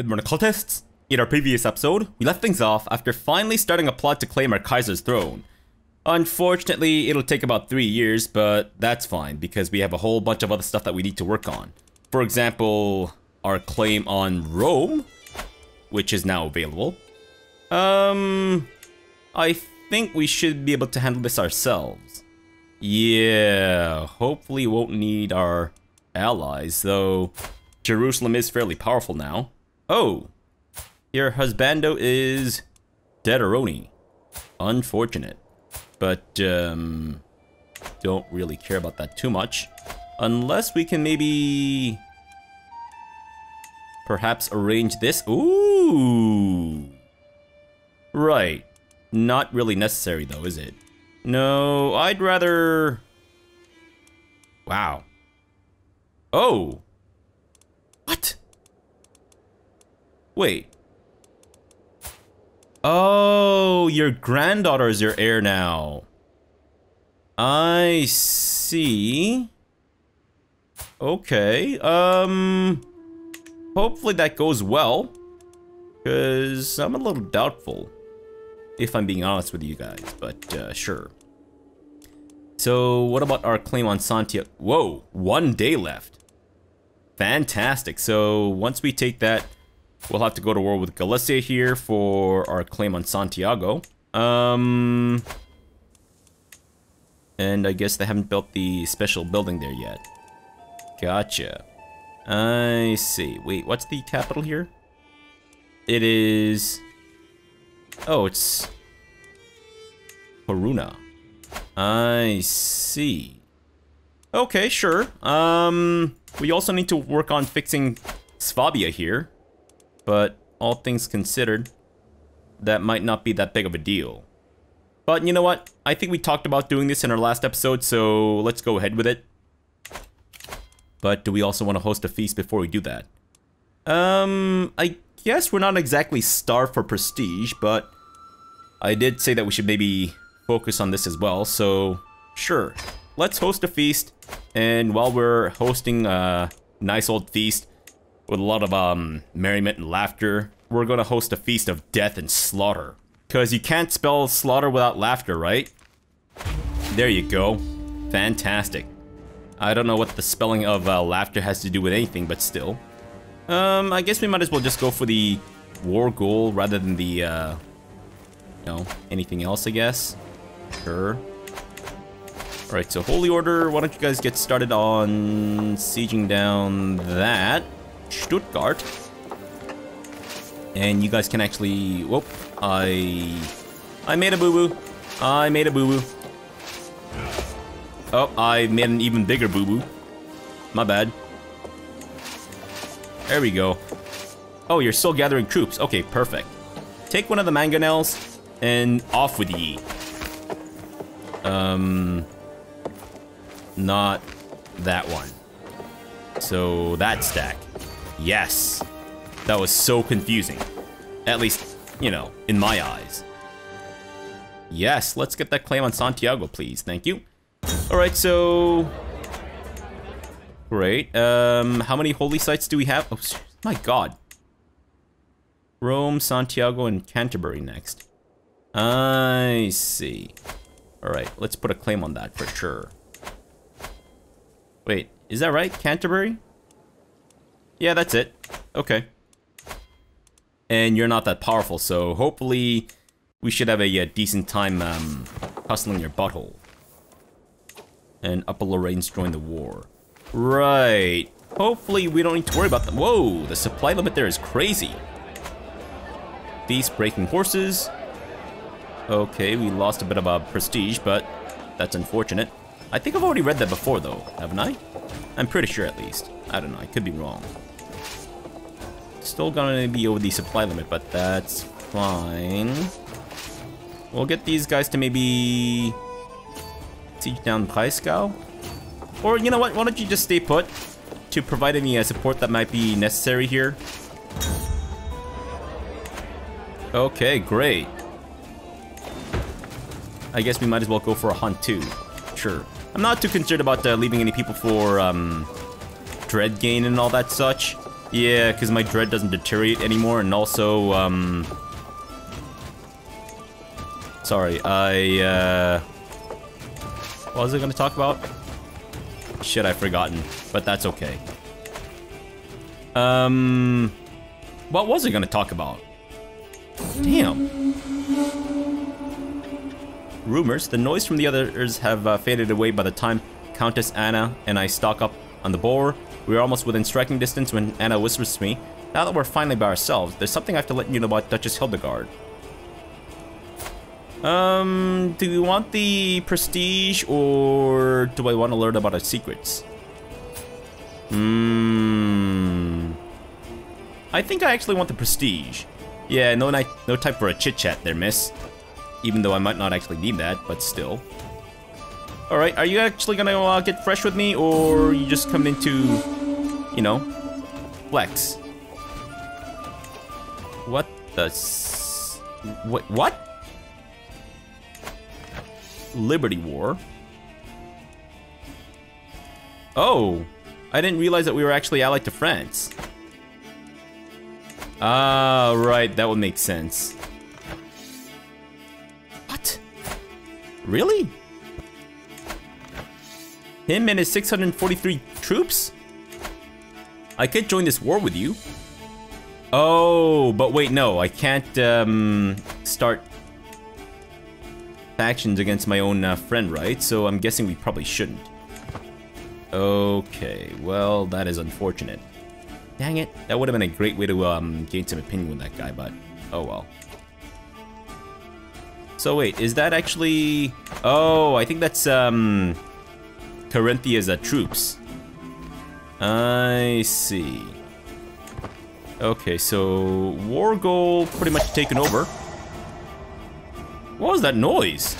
Good morning, cultists! In our previous episode, we left things off after finally starting a plot to claim our Kaiser's throne. Unfortunately, it'll take about three years, but that's fine because we have a whole bunch of other stuff that we need to work on. For example, our claim on Rome, which is now available. Um, I think we should be able to handle this ourselves. Yeah, hopefully we won't need our allies, though Jerusalem is fairly powerful now. Oh, your husbando is Dedaroni. Unfortunate. But, um, don't really care about that too much. Unless we can maybe... Perhaps arrange this? Ooh! Right. Not really necessary though, is it? No, I'd rather... Wow. Oh! What? Wait. Oh, your granddaughter is your heir now. I see. Okay, um... Hopefully that goes well. Because I'm a little doubtful. If I'm being honest with you guys, but uh, sure. So, what about our claim on Santiago? Whoa, one day left. Fantastic. So, once we take that, we'll have to go to war with Galicia here for our claim on Santiago. Um... And I guess they haven't built the special building there yet. Gotcha. I see. Wait, what's the capital here? It is... Oh, it's... Haruna. I see. Okay, sure. Um, we also need to work on fixing Swabia here. But all things considered, that might not be that big of a deal. But you know what? I think we talked about doing this in our last episode, so let's go ahead with it. But do we also want to host a feast before we do that? Um, I guess we're not exactly starved for prestige, but I did say that we should maybe focus on this as well, so sure. Let's host a feast, and while we're hosting a nice old feast with a lot of um merriment and laughter, we're gonna host a feast of death and slaughter. Because you can't spell slaughter without laughter, right? There you go. Fantastic. I don't know what the spelling of uh, laughter has to do with anything, but still. Um, I guess we might as well just go for the war goal rather than the, uh, you know, anything else, I guess. Sure. Alright, so Holy Order, why don't you guys get started on sieging down that Stuttgart. And you guys can actually, whoop, I, I made a boo-boo. I made a boo-boo. Oh, I made an even bigger boo-boo. My bad. There we go. Oh, you're still gathering troops. Okay, perfect. Take one of the mangonels and off with ye. Um, not that one. So that stack. Yes. That was so confusing. At least, you know, in my eyes. Yes, let's get that claim on Santiago, please. Thank you. Alright, so... Great. Um, how many holy sites do we have? Oh, my god. Rome, Santiago, and Canterbury next. I see. Alright, let's put a claim on that for sure. Wait, is that right? Canterbury? Yeah, that's it. Okay. And you're not that powerful, so hopefully we should have a, a decent time um, hustling your butthole and Upper Lorraine's join the war. Right. Hopefully we don't need to worry about them. Whoa, the supply limit there is crazy. Beast breaking horses. Okay, we lost a bit of a prestige, but that's unfortunate. I think I've already read that before though, haven't I? I'm pretty sure at least. I don't know, I could be wrong. Still gonna be over the supply limit, but that's fine. We'll get these guys to maybe siege down Breisgau. Or, you know what, why don't you just stay put to provide any uh, support that might be necessary here. Okay, great. I guess we might as well go for a hunt too. Sure. I'm not too concerned about uh, leaving any people for um, dread gain and all that such. Yeah, because my dread doesn't deteriorate anymore, and also, um... Sorry, I, uh... What was I gonna talk about? Shit, I've forgotten, but that's okay. Um... What was I gonna talk about? Damn. Rumors, the noise from the others have uh, faded away by the time Countess Anna and I stock up on the boar. We are almost within striking distance when Anna whispers to me, Now that we're finally by ourselves, there's something I have to let you know about Duchess Hildegard. Um, do you want the prestige or do I want to learn about her secrets? Hmm. I think I actually want the prestige. Yeah, no, no time for a chit chat there, miss. Even though I might not actually need that, but still. Alright, are you actually gonna uh, get fresh with me, or you just come into, you know, flex? What the What? What? Liberty War. Oh, I didn't realize that we were actually allied to France. Ah, right, that would make sense. What? Really? Him and his 643 troops? I could join this war with you. Oh, but wait, no, I can't um, start factions against my own uh, friend, right? So I'm guessing we probably shouldn't. Okay, well, that is unfortunate. Dang it, that would have been a great way to um, gain some opinion with that guy, but oh well. So wait, is that actually... Oh, I think that's, um... Carinthia's troops. I see. Okay, so... War goal pretty much taken over. What was that noise?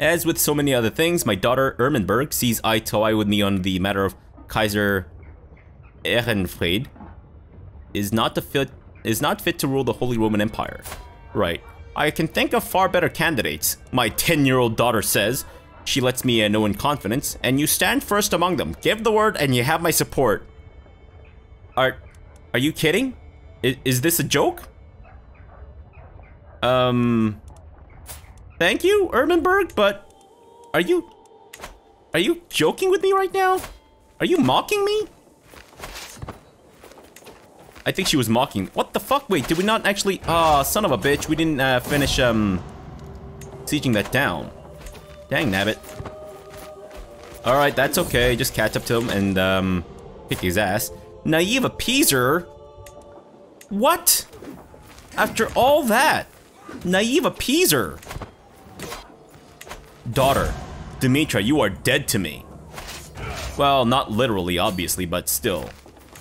As with so many other things, my daughter Ermenberg sees eye to eye with me on the matter of Kaiser Ehrenfried is not fit is not fit to rule the Holy Roman Empire. Right. I can think of far better candidates, my 10-year-old daughter says. She lets me uh, know in confidence, and you stand first among them. Give the word and you have my support. Are, are you kidding? Is, is this a joke? Um, thank you, Ermenberg, but are you, are you joking with me right now? Are you mocking me? I think she was mocking. What the fuck? Wait, did we not actually... Ah, oh, son of a bitch. We didn't uh, finish, um... Sieging that down. Dang, nabbit. Alright, that's okay. Just catch up to him and, um... Kick his ass. Naive appeaser? What? After all that? Naive appeaser? Daughter, Dimitra, you are dead to me. Well, not literally, obviously, but still.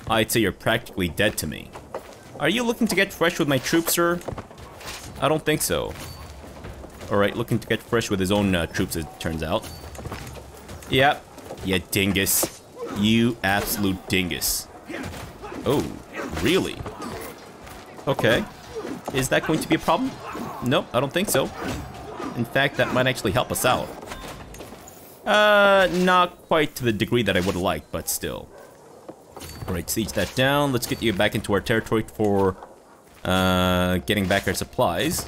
I'd say you're practically dead to me. Are you looking to get fresh with my troops, sir? I don't think so. Alright, looking to get fresh with his own uh, troops, it turns out. Yep. Yeah, dingus. You absolute dingus. Oh, really? Okay. Is that going to be a problem? Nope, I don't think so. In fact, that might actually help us out. Uh, not quite to the degree that I would have liked, but still. Alright, siege that down. Let's get you back into our territory for uh, getting back our supplies.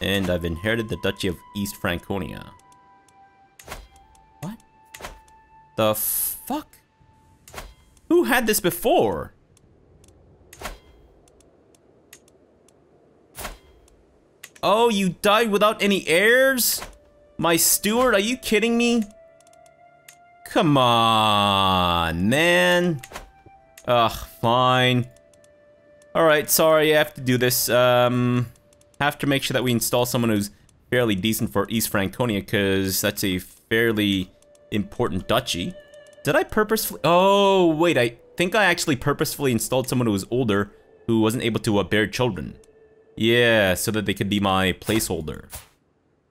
And I've inherited the Duchy of East Franconia. What? The fuck? Who had this before? Oh, you died without any heirs? My steward, are you kidding me? Come on, man. Ugh, fine. Alright, sorry, I have to do this. Um, have to make sure that we install someone who's fairly decent for East Franconia, because that's a fairly important duchy. Did I purposefully- Oh, wait, I think I actually purposefully installed someone who was older, who wasn't able to uh, bear children. Yeah, so that they could be my placeholder.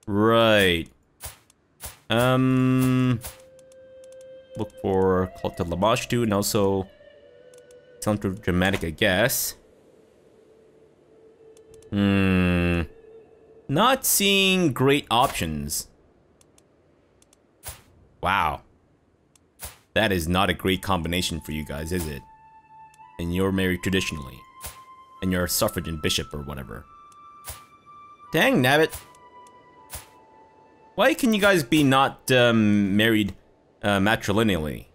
Right. Um look for Lamage too, and also something dramatic, I guess. Hmm. Not seeing great options. Wow. That is not a great combination for you guys, is it? And you're married traditionally. And you're a suffragan bishop or whatever. Dang nabbit. Why can you guys be not um, married uh, matrilineally?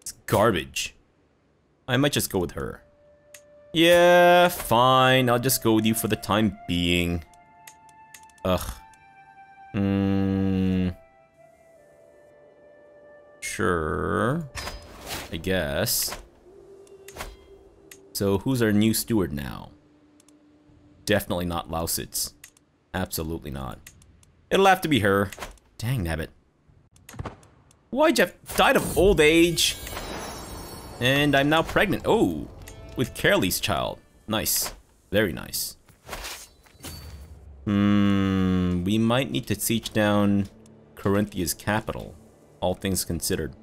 It's garbage. I might just go with her. Yeah, fine. I'll just go with you for the time being. Ugh. Hmm. Sure. I guess. So who's our new steward now? Definitely not Lausitz. Absolutely not. It'll have to be her. Dang nabbit. Why Jeff died of old age? And I'm now pregnant. Oh, with Carolee's child. Nice. Very nice. Hmm, we might need to siege down Carinthia's capital, all things considered.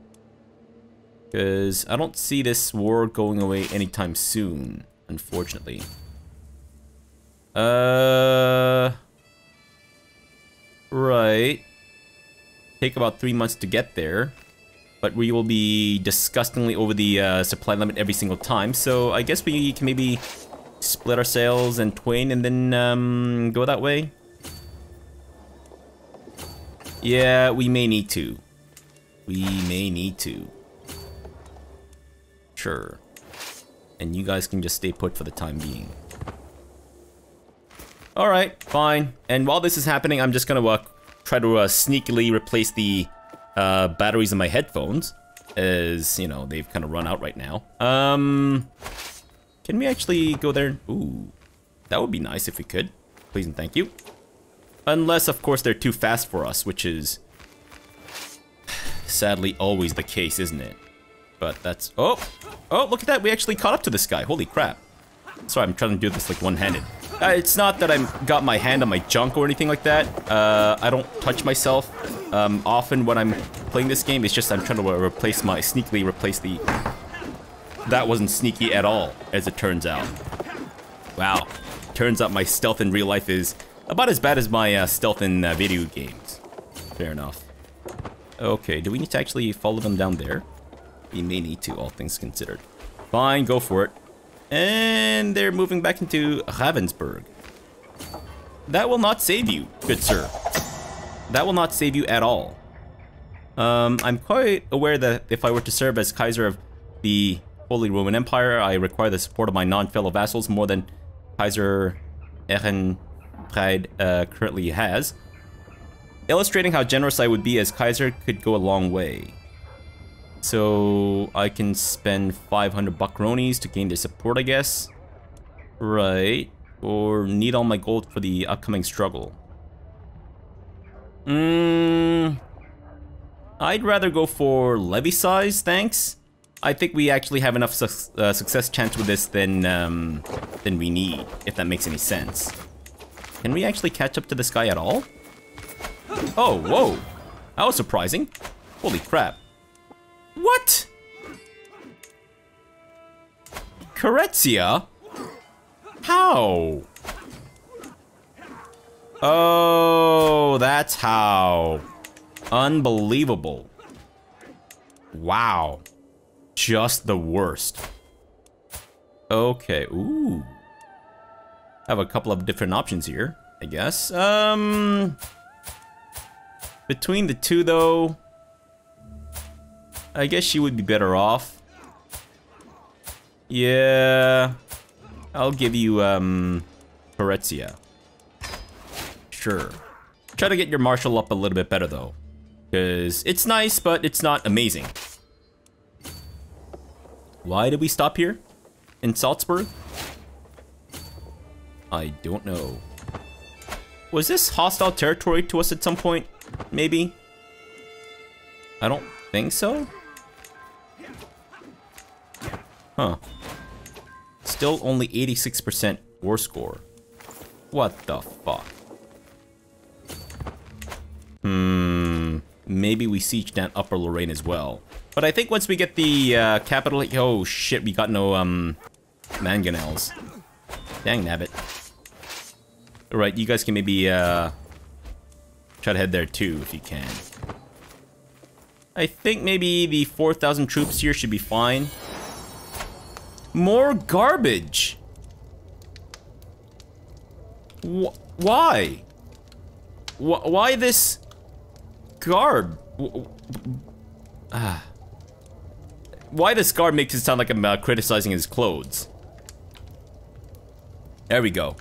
Because I don't see this war going away anytime soon, unfortunately. Uh... Right. Take about three months to get there. But we will be disgustingly over the uh, supply limit every single time, so I guess we can maybe split our sails and twain and then um, go that way? Yeah, we may need to. We may need to. Sure. And you guys can just stay put for the time being. Alright, fine. And while this is happening, I'm just gonna uh, try to uh, sneakily replace the uh, batteries in my headphones. As, you know, they've kind of run out right now. Um, can we actually go there? Ooh, that would be nice if we could. Please and thank you. Unless, of course, they're too fast for us, which is sadly always the case, isn't it? But that's... Oh! Oh, look at that! We actually caught up to this guy. Holy crap. Sorry, I'm trying to do this, like, one-handed. Uh, it's not that I've got my hand on my junk or anything like that. Uh, I don't touch myself um, often when I'm playing this game. It's just I'm trying to replace my... Sneakily replace the... That wasn't sneaky at all, as it turns out. Wow. Turns out my stealth in real life is about as bad as my uh, stealth in uh, video games. Fair enough. Okay, do we need to actually follow them down there? We may need to, all things considered. Fine, go for it. And they're moving back into Ravensburg. That will not save you, good sir. That will not save you at all. Um, I'm quite aware that if I were to serve as Kaiser of the Holy Roman Empire, I require the support of my non-fellow vassals more than Kaiser Ehrenfried uh, currently has. Illustrating how generous I would be as Kaiser could go a long way. So I can spend 500 buckronies to gain their support, I guess. Right. Or need all my gold for the upcoming struggle. Mmm... I'd rather go for levy size, thanks. I think we actually have enough su uh, success chance with this than, um, than we need, if that makes any sense. Can we actually catch up to this guy at all? Oh, whoa. That was surprising. Holy crap. What? Corezia? How? Oh, that's how. Unbelievable. Wow. Just the worst. Okay, ooh. I have a couple of different options here, I guess. Um, Between the two, though, I guess she would be better off. Yeah. I'll give you, um, Corezia. Sure. Try to get your martial up a little bit better, though. Because it's nice, but it's not amazing. Why did we stop here? In Salzburg? I don't know. Was this hostile territory to us at some point? Maybe? I don't think so. Huh. Still only 86% war score. What the fuck? Hmm. Maybe we siege down Upper Lorraine as well. But I think once we get the uh, capital... Oh, shit, we got no um, mangonels. Dang nabbit. Alright, you guys can maybe uh, try to head there too, if you can. I think maybe the 4,000 troops here should be fine. More garbage. Wh why? Wh why this garb? Ah. Why this garb makes it sound like I'm uh, criticizing his clothes. There we go.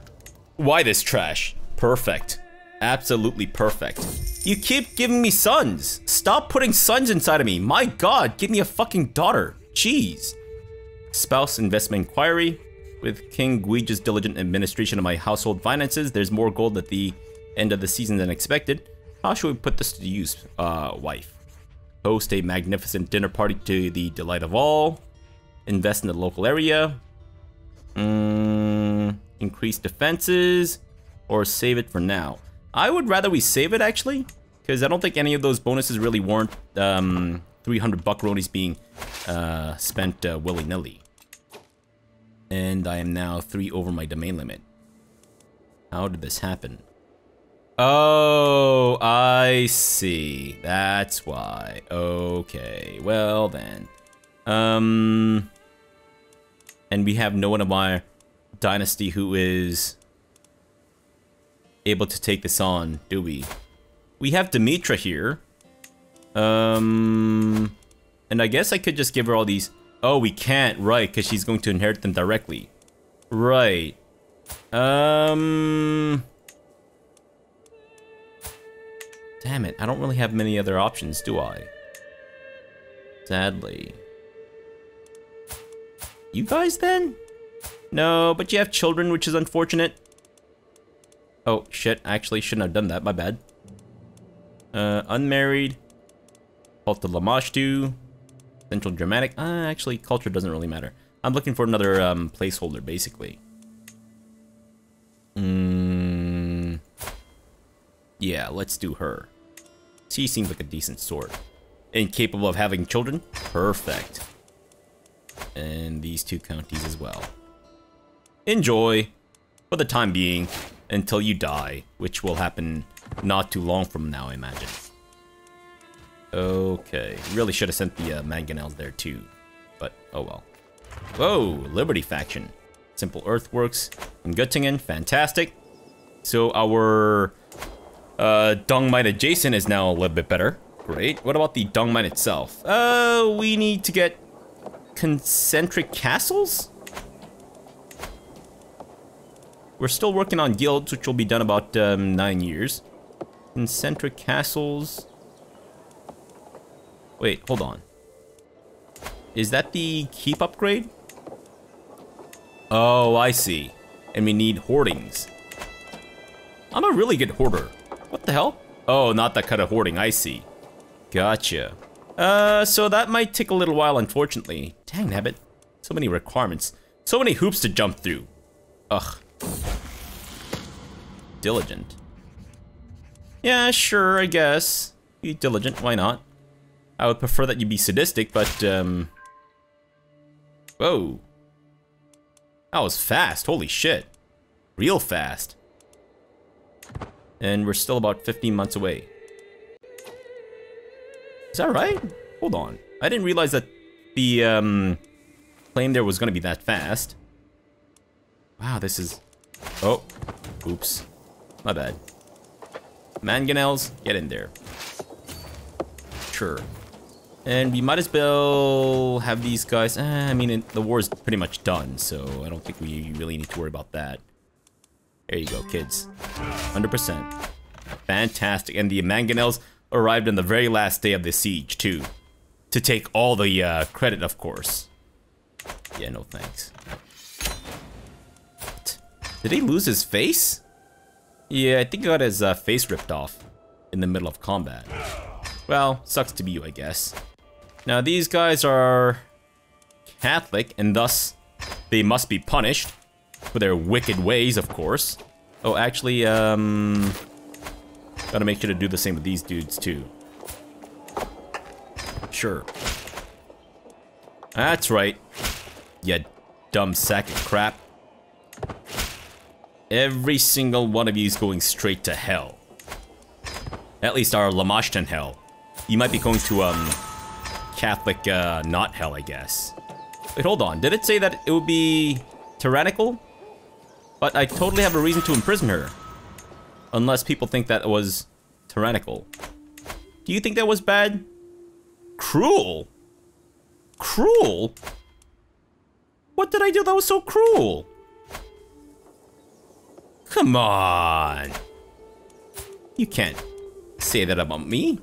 Why this trash? Perfect. Absolutely perfect. You keep giving me sons. Stop putting sons inside of me. My god, give me a fucking daughter. Jeez. Spouse investment inquiry. With King Guija's diligent administration of my household finances, there's more gold at the end of the season than expected. How should we put this to use, uh, wife? Host a magnificent dinner party to the delight of all. Invest in the local area. Mm, increase defenses. Or save it for now. I would rather we save it, actually. Because I don't think any of those bonuses really warrant um, 300 buckaronis being uh, spent uh, willy-nilly. And I am now three over my domain limit. How did this happen? Oh, I see. That's why. Okay, well then. Um, and we have no one of our dynasty who is able to take this on, do we? We have Demetra here. Um, and I guess I could just give her all these Oh, we can't, right, because she's going to inherit them directly. Right. Um... Damn it, I don't really have many other options, do I? Sadly. You guys, then? No, but you have children, which is unfortunate. Oh, shit, I actually shouldn't have done that, my bad. Uh, unmarried. Cult of Lamashtu. Central Germanic. Uh, actually, culture doesn't really matter. I'm looking for another um, placeholder, basically. Mm, yeah, let's do her. She seems like a decent sort. Incapable of having children? Perfect. And these two counties as well. Enjoy, for the time being, until you die, which will happen not too long from now, I imagine. Okay, really should have sent the uh, mangonels there too, but oh well. Whoa, Liberty faction. Simple Earthworks in Göttingen, fantastic. So our uh, Dung Mine adjacent is now a little bit better. Great. What about the Dung Mine itself? Uh, we need to get concentric castles? We're still working on guilds, which will be done about um, nine years. Concentric castles. Wait, hold on. Is that the keep upgrade? Oh, I see. And we need hoardings. I'm a really good hoarder. What the hell? Oh, not that kind of hoarding, I see. Gotcha. Uh, so that might take a little while, unfortunately. Dang, Nabbit. So many requirements. So many hoops to jump through. Ugh. Diligent. Yeah, sure, I guess. Be diligent, why not? I would prefer that you be sadistic, but, um... Whoa. That was fast, holy shit. Real fast. And we're still about 15 months away. Is that right? Hold on. I didn't realize that the, um... Claim there was gonna be that fast. Wow, this is... Oh. Oops. My bad. Mangonels, get in there. Sure. And we might as well have these guys... Eh, I mean, it, the war is pretty much done, so I don't think we really need to worry about that. There you go, kids. 100%. Fantastic. And the Mangonels arrived on the very last day of the siege, too. To take all the uh, credit, of course. Yeah, no thanks. What? Did he lose his face? Yeah, I think he got his uh, face ripped off in the middle of combat. Well, sucks to be you, I guess. Now these guys are Catholic, and thus they must be punished for their wicked ways, of course. Oh, actually, um... Gotta make sure to do the same with these dudes, too. Sure. That's right. You dumb sack of crap. Every single one of you is going straight to hell. At least our Lamashtan hell. You might be going to, um, Catholic, uh, not hell, I guess. Wait, hold on. Did it say that it would be tyrannical? But I totally have a reason to imprison her. Unless people think that was tyrannical. Do you think that was bad? Cruel? Cruel? What did I do that was so cruel? Come on. You can't say that about me.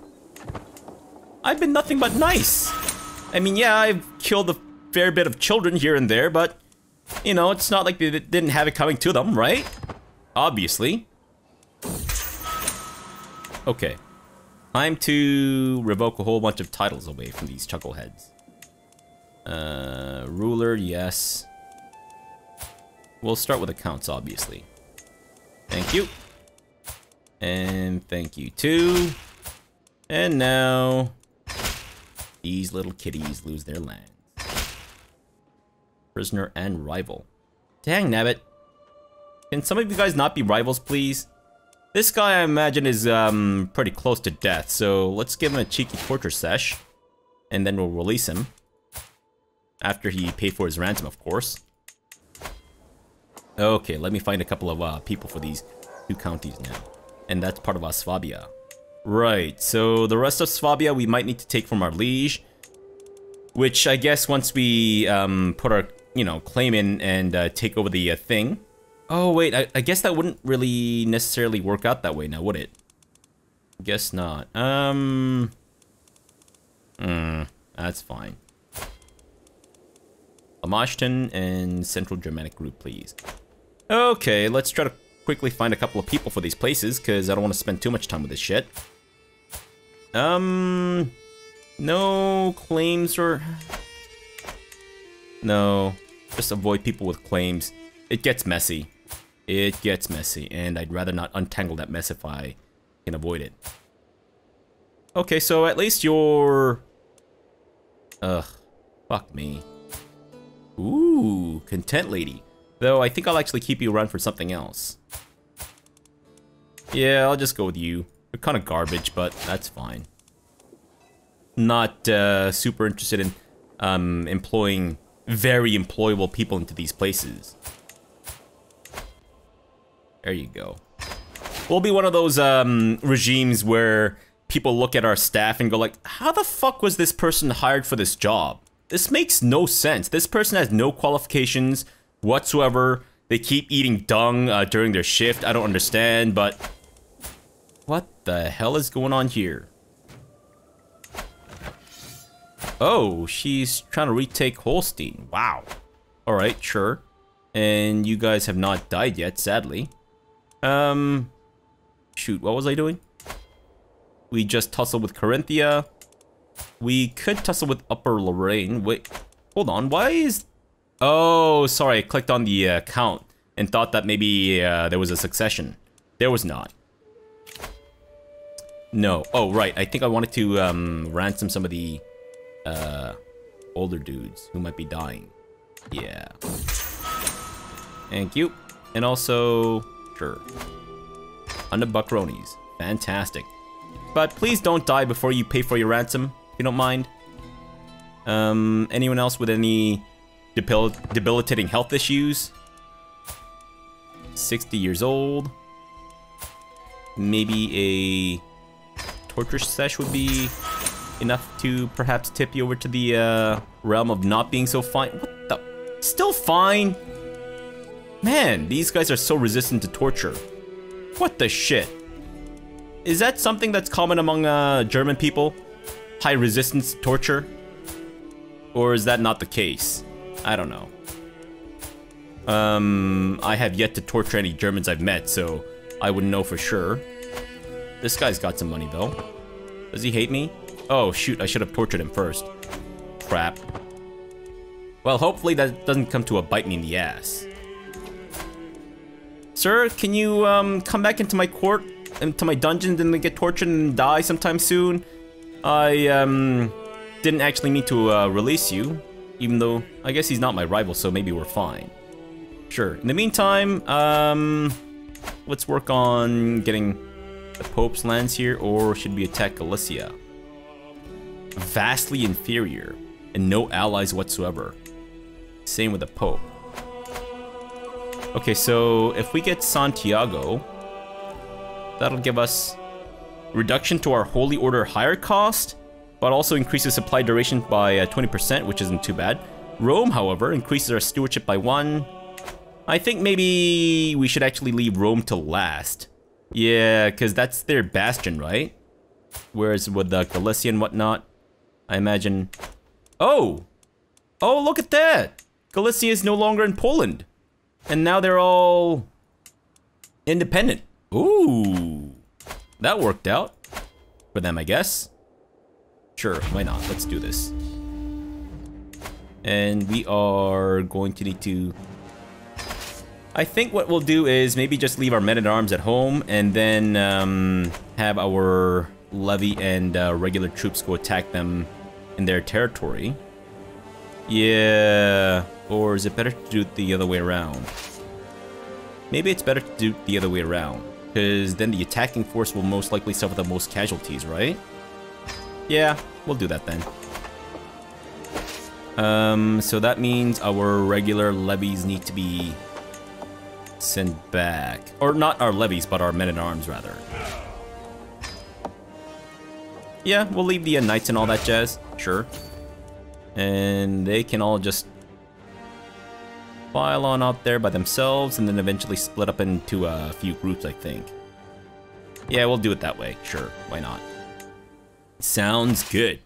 I've been nothing but nice. I mean, yeah, I've killed a fair bit of children here and there, but, you know, it's not like they didn't have it coming to them, right? Obviously. Okay. Time to revoke a whole bunch of titles away from these chuckleheads. Uh, ruler, yes. We'll start with accounts, obviously. Thank you. And thank you too. And now, these little kitties lose their lands. Prisoner and rival. Dang, nabbit. Can some of you guys not be rivals, please? This guy, I imagine, is um, pretty close to death, so let's give him a cheeky torture sesh. And then we'll release him. After he paid for his ransom, of course. Okay, let me find a couple of uh, people for these two counties now. And that's part of our Swabia. Right, so the rest of Swabia we might need to take from our liege. Which I guess once we um, put our, you know, claim in and uh, take over the uh, thing. Oh wait, I, I guess that wouldn't really necessarily work out that way now, would it? Guess not. Um... Hmm, that's fine. Lamashtan and Central Germanic Group, please. Okay, let's try to quickly find a couple of people for these places, because I don't want to spend too much time with this shit. Um... No claims or... No. Just avoid people with claims. It gets messy. It gets messy, and I'd rather not untangle that mess if I can avoid it. Okay, so at least you're... Ugh. Fuck me. Ooh, content lady. Though I think I'll actually keep you around for something else. Yeah, I'll just go with you. You're kind of garbage, but that's fine. Not uh, super interested in um, employing very employable people into these places. There you go. We'll be one of those um, regimes where people look at our staff and go like, how the fuck was this person hired for this job? This makes no sense. This person has no qualifications whatsoever. They keep eating dung uh, during their shift. I don't understand, but... What the hell is going on here? Oh, she's trying to retake Holstein. Wow. Alright, sure. And you guys have not died yet, sadly. Um... Shoot, what was I doing? We just tussled with Carinthia. We could tussle with Upper Lorraine. Wait, hold on. Why is... Oh, sorry. I clicked on the uh, count and thought that maybe uh, there was a succession. There was not. No. Oh, right. I think I wanted to um, ransom some of the uh, older dudes who might be dying. Yeah. Thank you. And also, sure. Under Buckronies. Fantastic. But please don't die before you pay for your ransom if you don't mind. Um, anyone else with any debil debilitating health issues? 60 years old. Maybe a torture sesh would be enough to perhaps tip you over to the uh, realm of not being so fine. What the? Still fine? Man, these guys are so resistant to torture. What the shit? Is that something that's common among uh, German people? high resistance to torture? Or is that not the case? I don't know. Um, I have yet to torture any Germans I've met, so I wouldn't know for sure. This guy's got some money, though. Does he hate me? Oh, shoot, I should have tortured him first. Crap. Well, hopefully that doesn't come to a bite me in the ass. Sir, can you, um, come back into my court, into my dungeon, and get tortured and die sometime soon? I, um, didn't actually mean to uh, release you, even though I guess he's not my rival, so maybe we're fine. Sure. In the meantime, um, let's work on getting the Pope's lands here, or should we attack Galicia? vastly inferior and no allies whatsoever. Same with the Pope. Okay, so if we get Santiago, that'll give us reduction to our Holy Order higher cost, but also increases supply duration by 20%, uh, which isn't too bad. Rome, however, increases our stewardship by one. I think maybe we should actually leave Rome to last. Yeah, because that's their bastion, right? Whereas with the Galicia and whatnot, I imagine... Oh! Oh, look at that! Galicia is no longer in Poland. And now they're all... independent. Ooh! That worked out. For them, I guess. Sure, why not? Let's do this. And we are going to need to I think what we'll do is maybe just leave our men-at-arms at home and then um, have our levy and uh, regular troops go attack them in their territory. Yeah, or is it better to do it the other way around? Maybe it's better to do it the other way around, because then the attacking force will most likely suffer the most casualties, right? Yeah, we'll do that then. Um, so that means our regular levies need to be sent back. Or not our levies, but our men-at-arms, rather. Yeah, we'll leave the uh, knights and all that jazz. Sure. And they can all just file on out there by themselves and then eventually split up into a few groups, I think. Yeah, we'll do it that way. Sure, why not? Sounds good.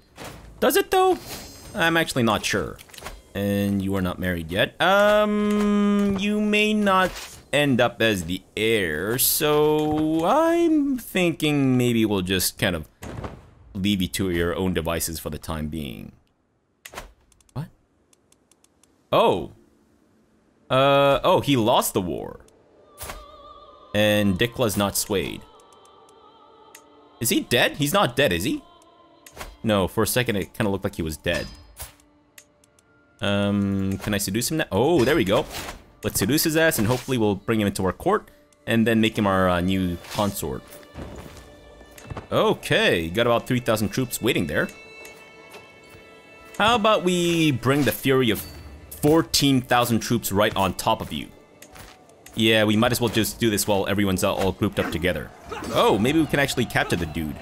Does it though? I'm actually not sure. And you are not married yet. Um, you may not end up as the heir, so I'm thinking maybe we'll just kind of leave you to your own devices for the time being. What? Oh. Uh, oh, he lost the war. And Dikla's not swayed. Is he dead? He's not dead, is he? No, for a second it kind of looked like he was dead. Um, can I seduce him now? Oh, there we go. Let's seduce his ass and hopefully we'll bring him into our court and then make him our uh, new consort. Okay, got about 3,000 troops waiting there. How about we bring the fury of 14,000 troops right on top of you? Yeah, we might as well just do this while everyone's all grouped up together. Oh, maybe we can actually capture the dude.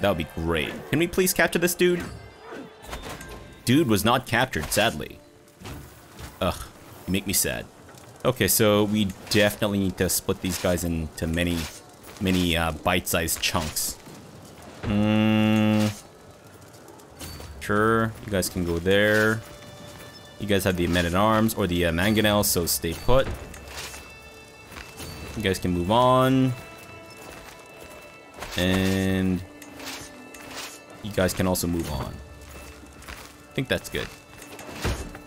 That would be great. Can we please capture this dude? Dude was not captured, sadly. Ugh. You make me sad. Okay, so we definitely need to split these guys into many, many uh, bite-sized chunks. Hmm. Sure, you guys can go there. You guys have the men-at-arms or the uh, mangonels, so stay put. You guys can move on. And guys can also move on. I think that's good.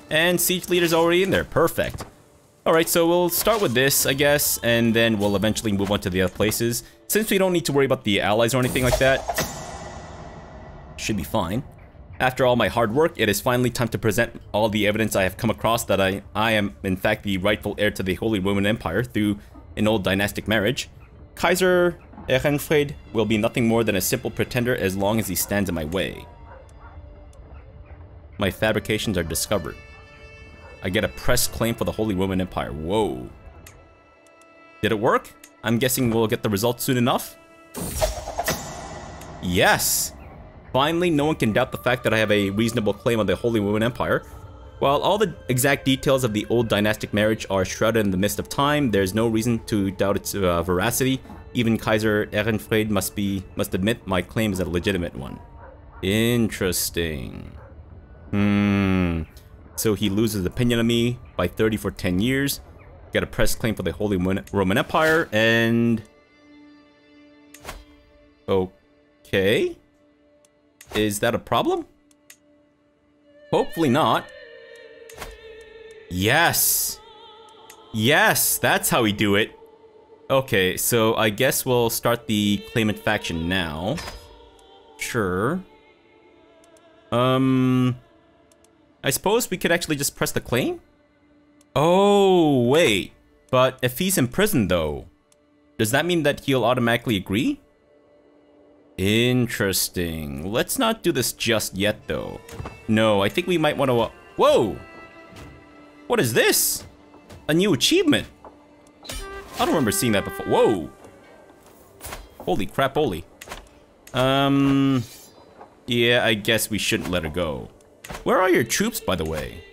And siege leader's already in there. Perfect. Alright, so we'll start with this, I guess, and then we'll eventually move on to the other places. Since we don't need to worry about the allies or anything like that, should be fine. After all my hard work, it is finally time to present all the evidence I have come across that I, I am, in fact, the rightful heir to the Holy Roman Empire through an old dynastic marriage. Kaiser Ehrenfried will be nothing more than a simple pretender as long as he stands in my way. My fabrications are discovered. I get a press claim for the Holy Roman Empire. Whoa. Did it work? I'm guessing we'll get the results soon enough. Yes! Finally, no one can doubt the fact that I have a reasonable claim on the Holy Roman Empire. While all the exact details of the old dynastic marriage are shrouded in the mist of time, there's no reason to doubt its uh, veracity. Even Kaiser Ehrenfried must be must admit my claim is a legitimate one. Interesting. Hmm. So he loses opinion of me by 30 for 10 years. Got a press claim for the Holy Roman Empire, and... Okay. Is that a problem? Hopefully not. Yes! Yes, that's how we do it. Okay, so I guess we'll start the claimant faction now. Sure. Um... I suppose we could actually just press the claim? Oh, wait. But if he's in prison though, does that mean that he'll automatically agree? Interesting. Let's not do this just yet, though. No, I think we might want to... Whoa! What is this? A new achievement. I don't remember seeing that before. Whoa! Holy crap, holy. Um... Yeah, I guess we shouldn't let her go. Where are your troops, by the way?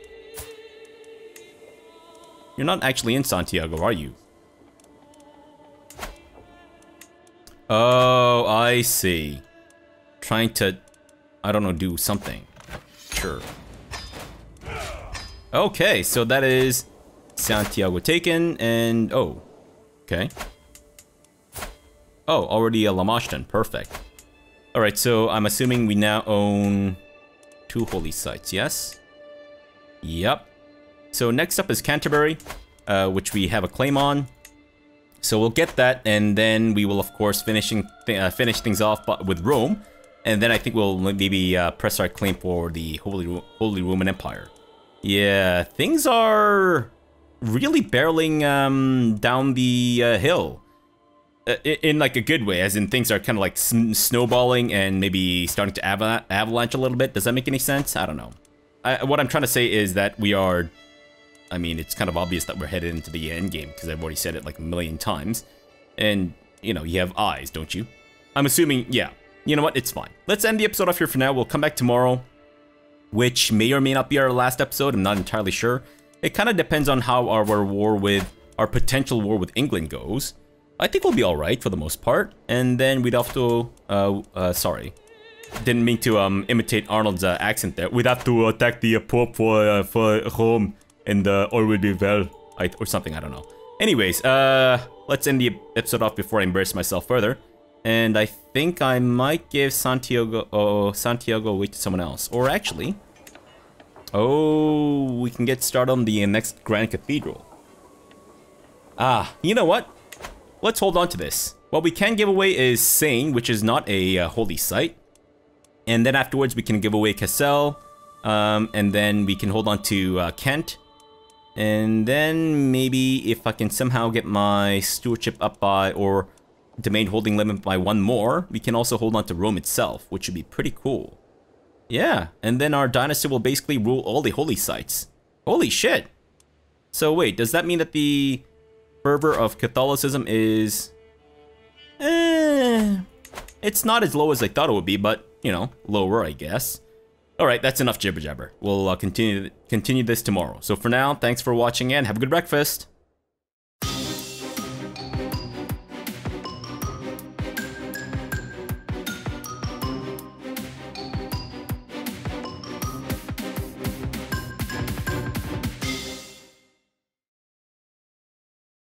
You're not actually in Santiago, are you? Oh, I see. Trying to, I don't know, do something. Sure. Okay, so that is Santiago taken, and oh, okay. Oh, already a Lamashtan, perfect. Alright, so I'm assuming we now own two holy sites, yes? Yep. So next up is Canterbury, uh, which we have a claim on. So we'll get that, and then we will, of course, finishing th uh, finish things off with Rome. And then I think we'll maybe uh, press our claim for the Holy, Holy Roman Empire. Yeah, things are really barreling um, down the uh, hill. Uh, in like a good way, as in things are kind of like snowballing and maybe starting to avalanche a little bit. Does that make any sense? I don't know. I, what I'm trying to say is that we are I mean, it's kind of obvious that we're headed into the end game because I've already said it like a million times. And, you know, you have eyes, don't you? I'm assuming, yeah. You know what? It's fine. Let's end the episode off here for now. We'll come back tomorrow, which may or may not be our last episode. I'm not entirely sure. It kind of depends on how our war with, our potential war with England goes. I think we'll be alright for the most part. And then we'd have to, uh, uh, sorry. Didn't mean to, um, imitate Arnold's uh, accent there. We'd have to attack the Pope for, uh, for Rome and uh, already well, or something, I don't know. Anyways, uh, let's end the episode off before I embarrass myself further. And I think I might give Santiago, oh, Santiago away to someone else. Or actually, oh, we can get started on the next Grand Cathedral. Ah, you know what? Let's hold on to this. What we can give away is Seine, which is not a uh, holy site. And then afterwards we can give away Cassel, um, and then we can hold on to uh, Kent, and then maybe if I can somehow get my stewardship up by, or domain holding limit by one more, we can also hold on to Rome itself, which would be pretty cool. Yeah, and then our dynasty will basically rule all the holy sites. Holy shit! So wait, does that mean that the fervor of Catholicism is... Eh, it's not as low as I thought it would be, but, you know, lower, I guess. All right, that's enough jibber jabber. We'll uh, continue continue this tomorrow. So for now, thanks for watching and have a good breakfast.